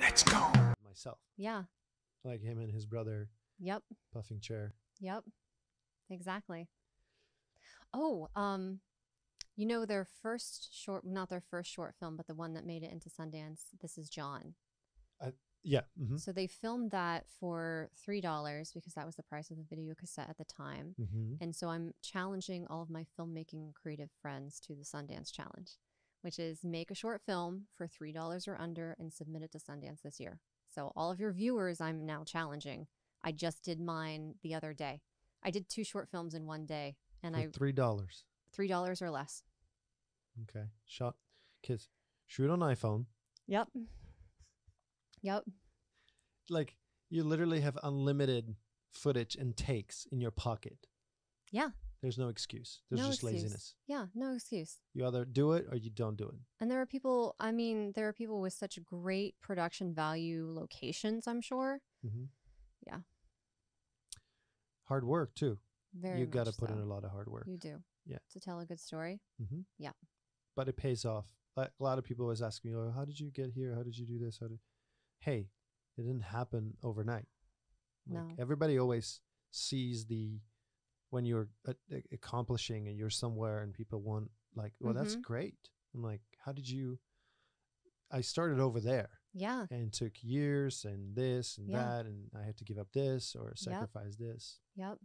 Let's go. myself, Yeah. like him and his brother Yep. Puffy Chair. Yep. Exactly. Oh, um, you know their first short, not their first short film, but the one that made it into Sundance. This is John. Yeah. hmm So they filmed that for three dollars because that was the price of the video cassette at the time. hmm And so I'm challenging all of my filmmaking creative friends to the Sundance Challenge, which is make a short film for $3 or under and submit it to Sundance this year. So all of your viewers, I'm now challenging. I just did mine the other day. I did two short films in one day and I three dollars. $3 or less. Okay. Shot. Kids. Shoot on iPhone. Yep. Yep. Like you literally have unlimited footage and takes in your pocket. Yeah. There's no excuse. There's No just excuse. laziness. Yeah, no excuse. You either do it or you don't do it. And there are people, I mean, there are people with such great production value locations, I'm sure. hmm Yeah. Hard work too. Very you got to put in a lot of hard work. You do. Yeah. To tell a good story. hmm Yeah. But it pays off. Like a lot of people always ask me, "Oh, how did you get here? How did you do this? How did?" Hey, it didn't happen overnight. Like No. everybody always sees the when you're a- a- accomplishing and you're somewhere and people want like, "Well, that's Mhm. great." I'm like, "How did you?" I started over there Yeah. and took years and this and Yeah. that and I had to give up this or sacrifice this. Yep.